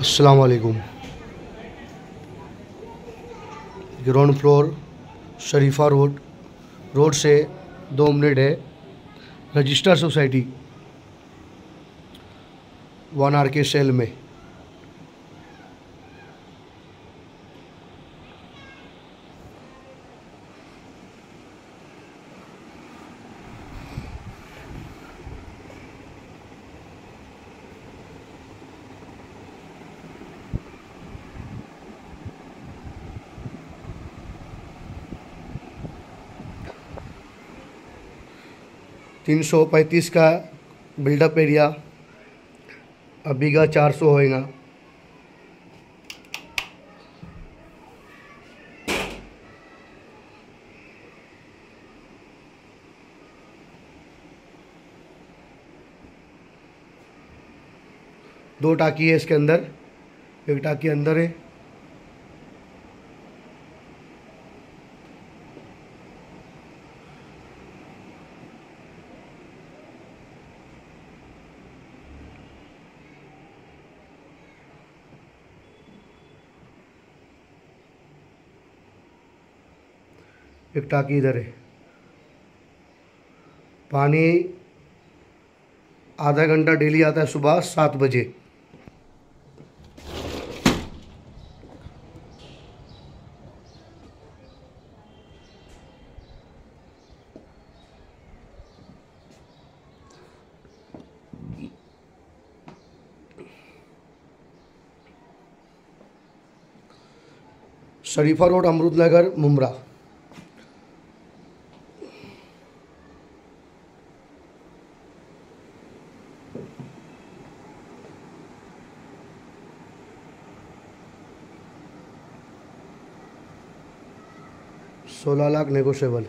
असलकुम ground floor Sharifa road road से दो मिनट है। रजिस्टर सोसाइटी वन आर के सेल में। तीन सौ पैंतीस का बिल्डअप एरिया अभी का चार सौ होएगा। दो टाकी है इसके अंदर, एक टाकी अंदर है। एक टाकी इधर है। पानी आधा घंटा डेली आता है सुबह सात बजे। शरीफा रोड अमरुदनगर मुमरा सोलह लाख नेगोशिएबल